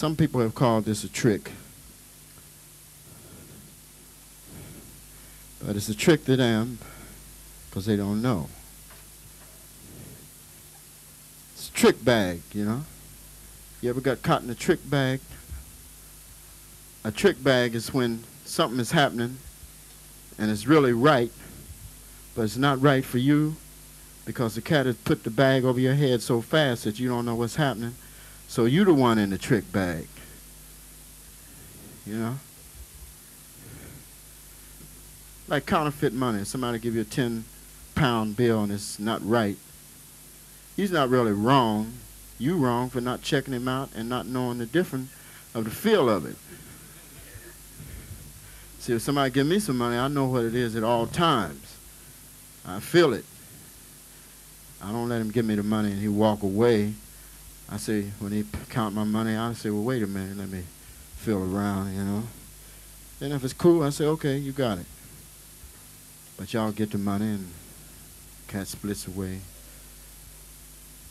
Some people have called this a trick. But it's a trick to them because they don't know. It's a trick bag, you know. You ever got caught in a trick bag? A trick bag is when something is happening and it's really right, but it's not right for you because the cat has put the bag over your head so fast that you don't know what's happening. So you're the one in the trick bag. You know? Like counterfeit money. Somebody give you a 10 pound bill and it's not right. He's not really wrong. You wrong for not checking him out and not knowing the difference of the feel of it. See, if somebody give me some money, I know what it is at all times. I feel it. I don't let him give me the money and he walk away. I say, when he count my money, I say, well, wait a minute, let me feel around, you know. Then if it's cool, I say, okay, you got it. But y'all get the money and cat splits away.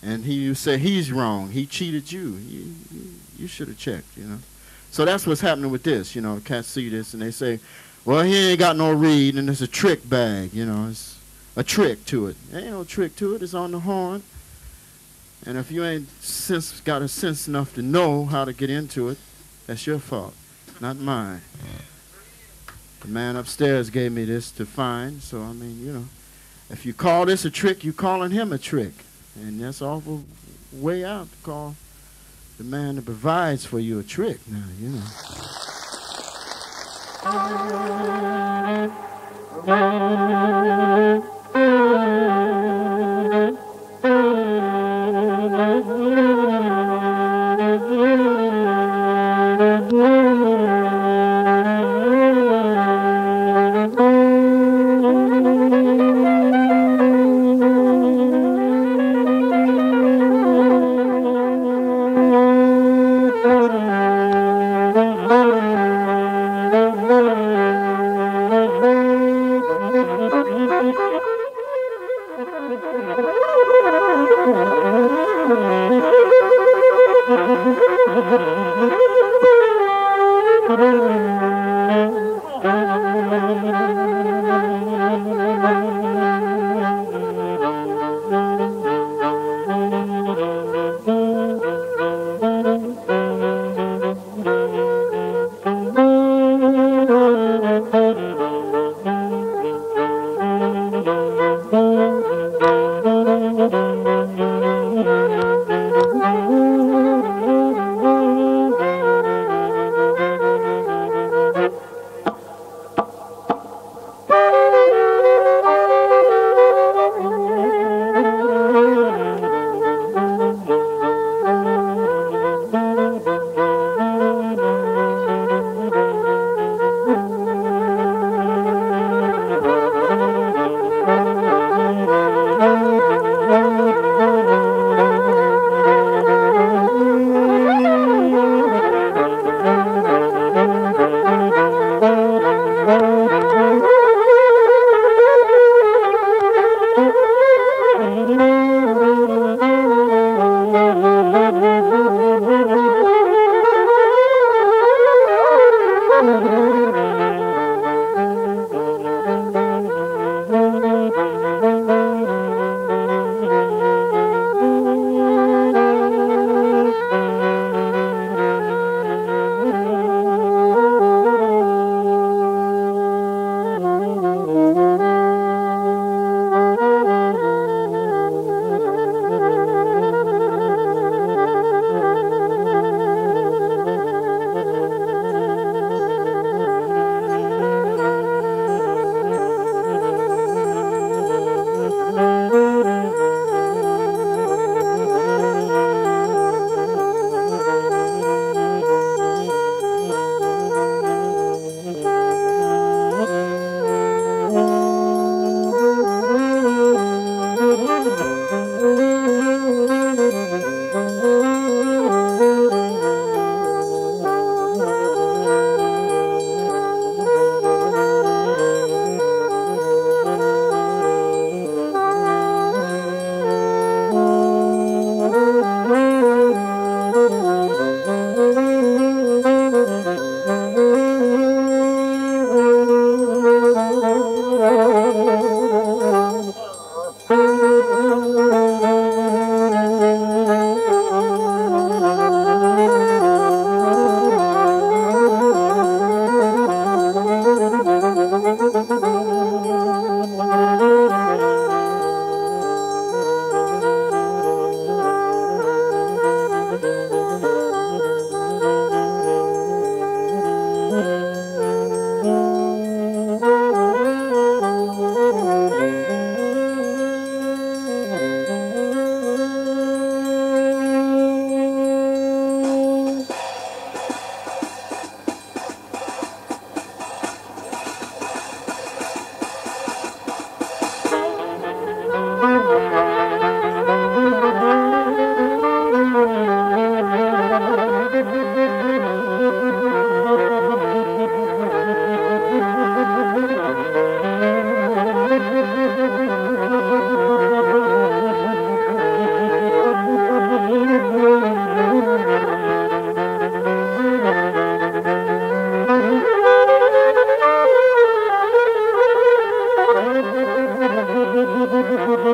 And he you say he's wrong. He cheated you. You, you, you should have checked, you know. So that's what's happening with this. You know, cats see this and they say, well, he ain't got no reed and it's a trick bag. You know, it's a trick to it. There ain't no trick to it. It's on the horn. And if you ain't sense, got a sense enough to know how to get into it, that's your fault, not mine. The man upstairs gave me this to find, so I mean, you know, if you call this a trick, you're calling him a trick. And that's awful way out to call the man that provides for you a trick now, you know.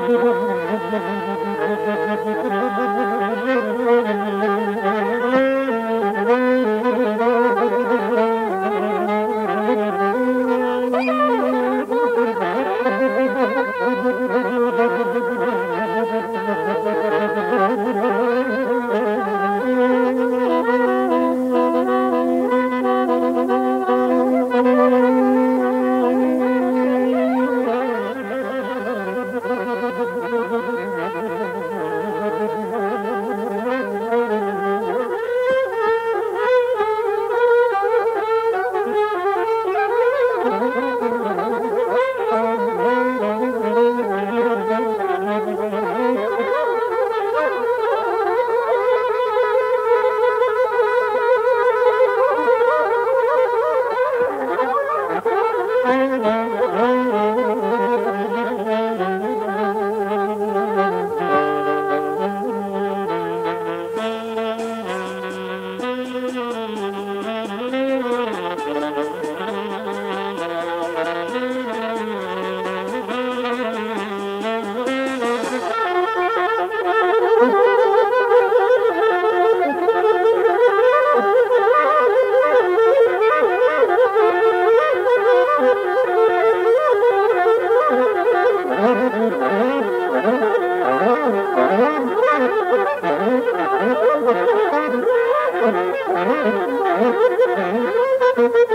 Thank you. Thank you.